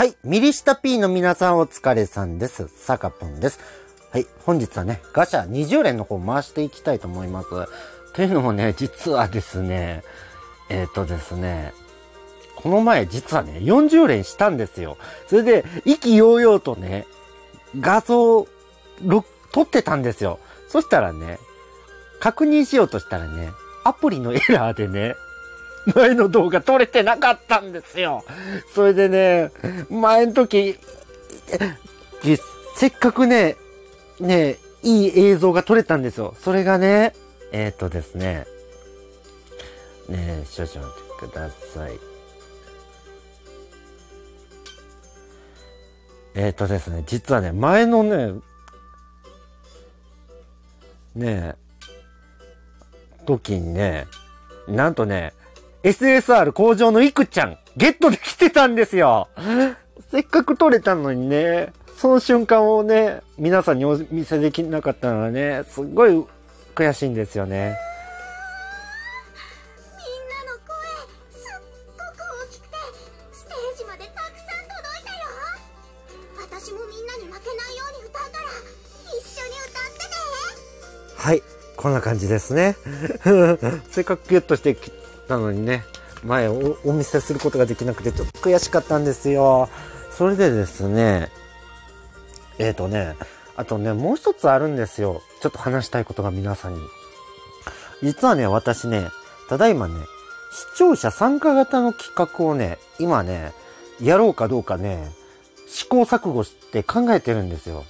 はい。ミリシタ P の皆さんお疲れさんです。サカポンです。はい。本日はね、ガシャ20連の方回していきたいと思います。というのもね、実はですね、えっ、ー、とですね、この前実はね、40連したんですよ。それで、意気揚々とね、画像、撮ってたんですよ。そしたらね、確認しようとしたらね、アプリのエラーでね、前の動画撮れてなかったんですよ。それでね、前の時、せっかくね、ね、いい映像が撮れたんですよ。それがね、えっ、ー、とですね、ね少々待ってください。えっ、ー、とですね、実はね、前のね、ね時にね、なんとね、SSR 工場のいくちゃん、ゲットできてたんですよ。せっかく撮れたのにね、その瞬間をね、皆さんにお見せできなかったのはね、すっごい悔しいんですよね。はい。こんな感じですね。せっかくゲットしてきたのにね、前おお見せすることができなくてちょっと悔しかったんですよ。それでですね、えっ、ー、とね、あとね、もう一つあるんですよ。ちょっと話したいことが皆さんに。実はね、私ね、ただいまね、視聴者参加型の企画をね、今ね、やろうかどうかね、試行錯誤して考えてるんですよ。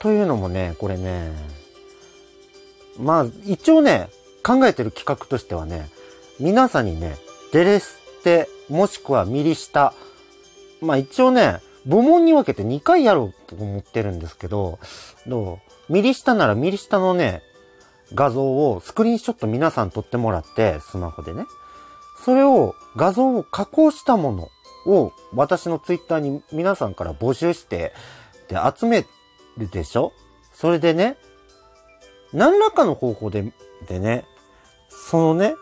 というのもね、これね、まあ、一応ね、考えてる企画としてはね、皆さんにね、デレステ、もしくはミリシタ、まあ一応ね、部門に分けて2回やろうと思ってるんですけど、どう？ミリシタならミリシタのね、画像をスクリーンショット皆さん撮ってもらって、スマホでね。それを、画像を加工したものを私のツイッターに皆さんから募集して、で、集めるでしょ？それでね、何らかの方法で、でね、そのね、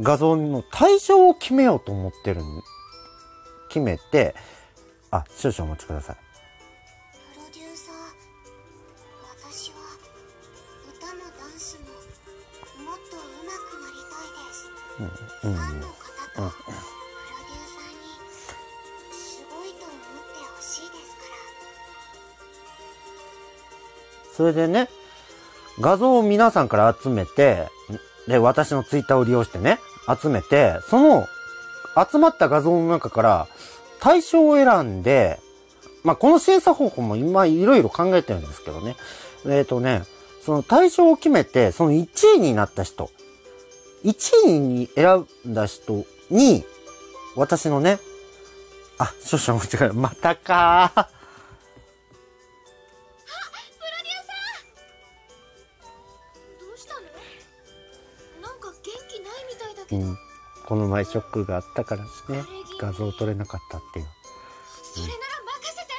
画像の対象を決めようと思ってる決めて、あ、少々お待ちください。プロデューサー、私は歌もダンスももっと上手くなりたいです。うん、うん、ファンの方と、プロデューサーにすごいと思ってほしいですから。それでね、画像を皆さんから集めて、で、私のツイッターを利用してね、集めて、その集まった画像の中から対象を選んで、まあ、この審査方法も今いろいろ考えてるんですけどね。えっ、ー、とね、その対象を決めて、その1位になった人、1位に選んだ人に、私のね、あ、少々お待ちくださいまたかうこの前ショックがあったからね画像撮れなかったっていう、それなら任せて。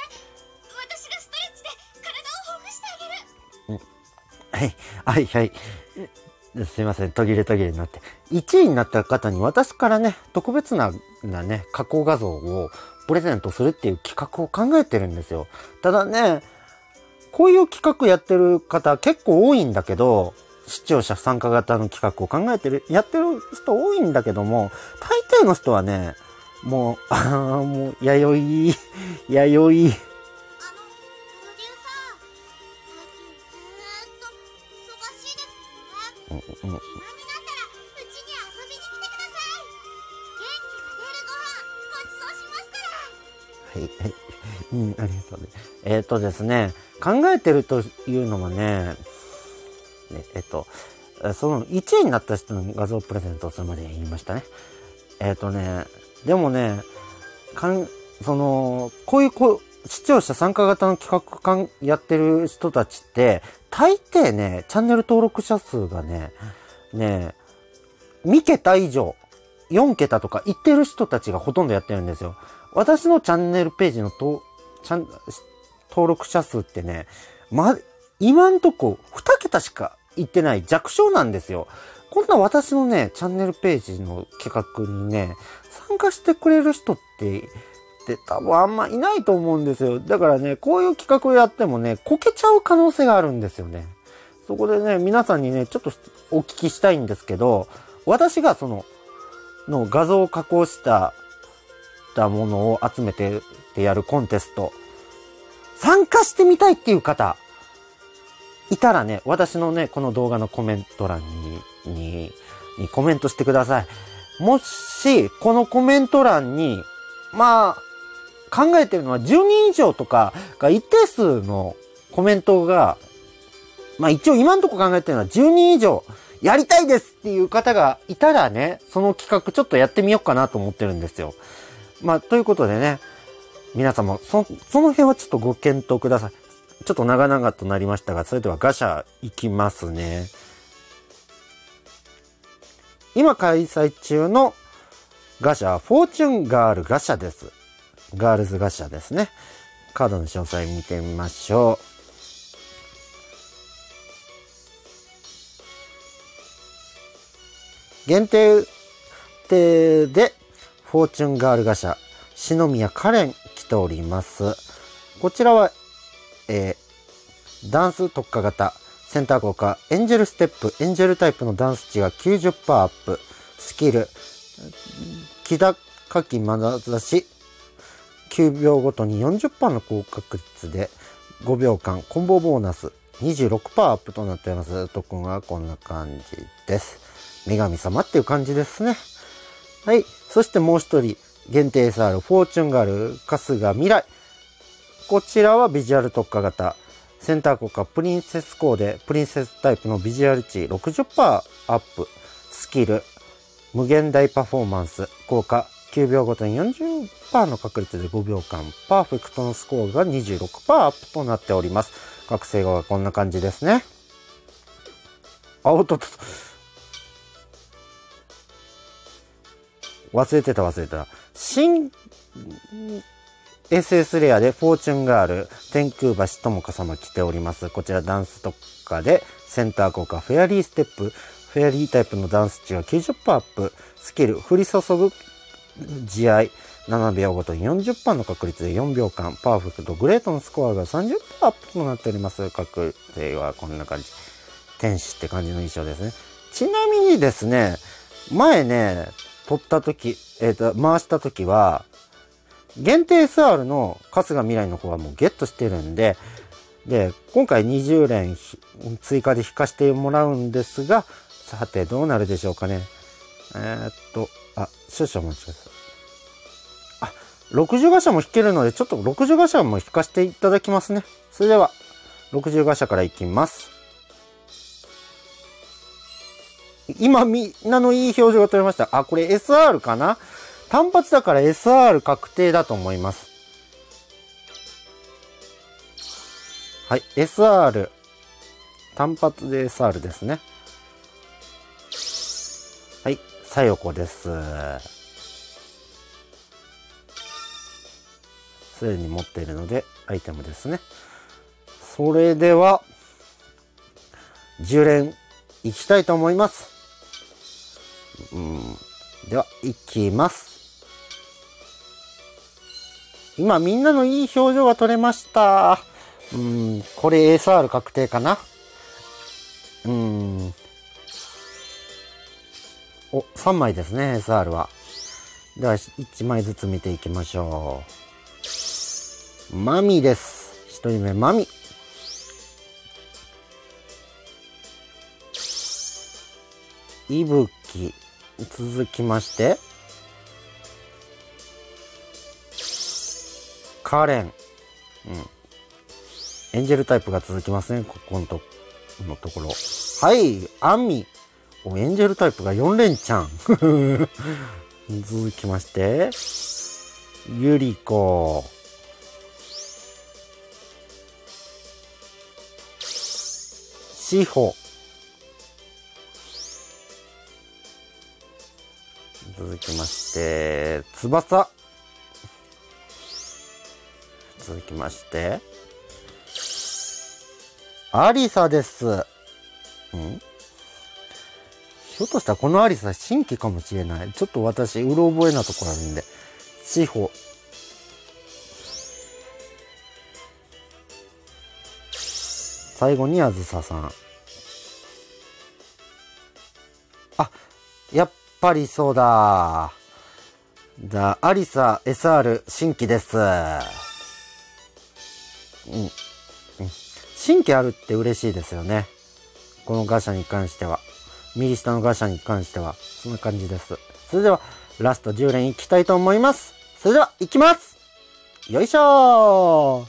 私がストレッチで体をほぐしてあげる、うん、はいはいはい。すいません途切れ途切れになって。1位になった方に私からね特別ななね加工画像をプレゼントするっていう企画を考えてるんですよ。ただねこういう企画やってる方結構多いんだけど視聴者参加型の企画を考えてる、やってる人多いんだけども、大抵の人はね、もう、ああ、もう、弥生、弥生。うんうん、暇になったらうちに遊びに来てください元気が出るご飯ごちそうしますからはいはい。うんありがとうね。えっ、ー、とですね考えてるというのはねね、えっと、その1位になった人の画像をプレゼントするまで言いましたね。えっとね、でもね、かん、その、こういうこう、視聴者参加型の企画館やってる人たちって、大抵ね、チャンネル登録者数がね、ね、2桁以上、4桁とか言ってる人たちがほとんどやってるんですよ。私のチャンネルページのと、ちゃん、登録者数ってね、ま、今んとこ2桁しか言ってない弱小なんですよ。こんな私のね、チャンネルページの企画にね、参加してくれる人ってって多分あんまいないと思うんですよ。だからね、こういう企画をやってもね、こけちゃう可能性があるんですよね。そこでね、皆さんにね、ちょっとお聞きしたいんですけど、私がその、の画像を加工したたものを集めてでやるコンテスト、参加してみたいっていう方、いたらね、私のね、この動画のコメント欄に、に、にコメントしてください。もし、このコメント欄に、まあ、考えてるのは10人以上とかが一定数のコメントが、まあ一応今んとこ考えてるのは10人以上やりたいですっていう方がいたらね、その企画ちょっとやってみようかなと思ってるんですよ。まあ、ということでね、皆様、そ、その辺はちょっとご検討ください。ちょっと長々となりましたが、それではガシャいきますね。今開催中のガシャ、フォーチュンガールガシャです。ガールズガシャですね。カードの詳細見てみましょう。限定でフォーチュンガールガシャ、篠宮カレン来ております。こちらは、え、ダンス特化型、センター効果、エンジェルステップ、エンジェルタイプのダンス値が90%アップ、スキル、木高き眼差し、9秒ごとに40%の高確率で5秒間コンボボーナス26%アップとなっております。特訓はこんな感じです。女神様っていう感じですね。はい。そしてもう一人、限定 SR、フォーチュンガール、春日未来。こちらはビジュアル特化型。センター国家プリンセスコーデ、プリンセスタイプのビジュアル値60%アップ。スキル、無限大パフォーマンス、効果、9秒ごとに40%の確率で5秒間、パーフェクトのスコアが26%アップとなっております。学生側はこんな感じですね。あ、おっとっと。忘れてた忘れてた。新 SS レアでフォーチュンガール、天空橋智香様来ております。こちらダンス特化でセンター効果フェアリーステップ、フェアリータイプのダンス値が90%アップ、スキル降り注ぐ試合、7秒ごとに40%の確率で4秒間、パーフェクト、グレートのスコアが30%アップとなっております。各例はこんな感じ。天使って感じの印象ですね。ちなみにですね、前ね、取った時、えっ、ー、と、回した時は、限定 SR の春日未来の方はもうゲットしてるんで、で、今回20連追加で引かしてもらうんですが、さてどうなるでしょうかね。えー、っと、あ、少々お待ちください。あ、60ガシャも引けるので、ちょっと60ガシャも引かせていただきますね。それでは、60ガシャからいきます。今みんなのいい表情が取れました。あ、これ SR かな？単発だから SR 確定だと思います。はい、SR。単発で SR ですね。はい、さよこです。すでに持っているので、アイテムですね。それでは、10連いきたいと思います。うん、では、いきます。今、みんなのいい表情が撮れました。うん、これ SR 確定かなうん。お、3枚ですね、SR は。では、1枚ずつ見ていきましょう。マミです。1人目、マミ。いぶき。続きまして、カーレン。うん。エンジェルタイプが続きますね。ここのとのところ。はい。アミ。お、エンジェルタイプが4連チャン。続きまして、ユリコ。シホ。続きまして、翼。続きまして。アリサです。ん？ひょっとしたらこのアリサ新規かもしれない。ちょっと私うろ覚えなところあるんで。地方最後にあずささん。あやっぱりそうだ。だアリサ SR 新規です。うん。うん。新規あるって嬉しいですよね。このガシャに関しては。右下のガシャに関しては。そんな感じです。それでは、ラスト10連いきたいと思います。それでは、いきますよいしょ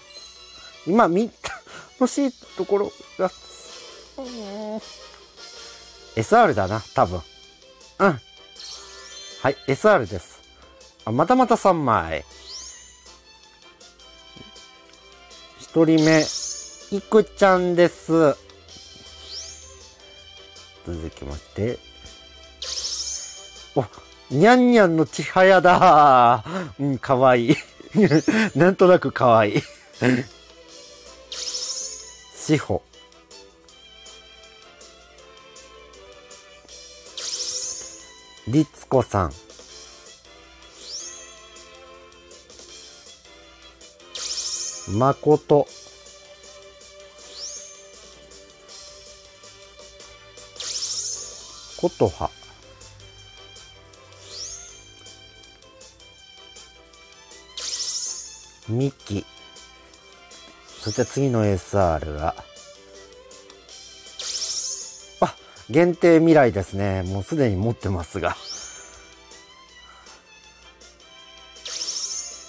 ー今、み、欲しいところが、SR だな、多分。うん。はい、SR です。あ、またまた3枚。一人目、いくちゃんです。続きまして、お、にゃんにゃんのちはやだうん、かわいい。なんとなくかわいい。しほ。りつこさん。まこと。ことは。ミキ。そして次の SR が。あ、限定未来ですね。もうすでに持ってますが。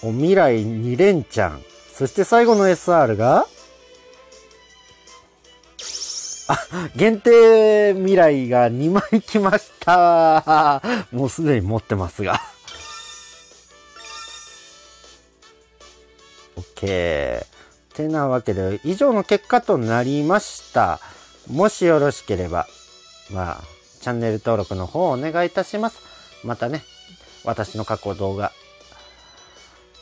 お、未来2連チャン。そして最後の SR が、あ、限定未来が2枚来ました。もうすでに持ってますが。OK。てなわけで、以上の結果となりました。もしよろしければ、まあ、チャンネル登録の方をお願いいたします。またね、私の過去動画、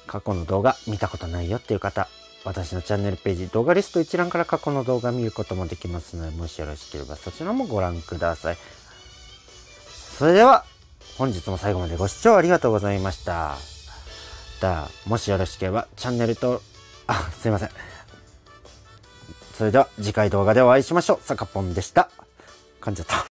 過去の動画見たことないよっていう方、私のチャンネルページ動画リスト一覧から過去の動画見ることもできますので、もしよろしければそちらもご覧ください。それでは、本日も最後までご視聴ありがとうございました。だもしよろしければチャンネルと、あ、すいません。それでは次回動画でお会いしましょう。さかぽんでした。噛んじゃった。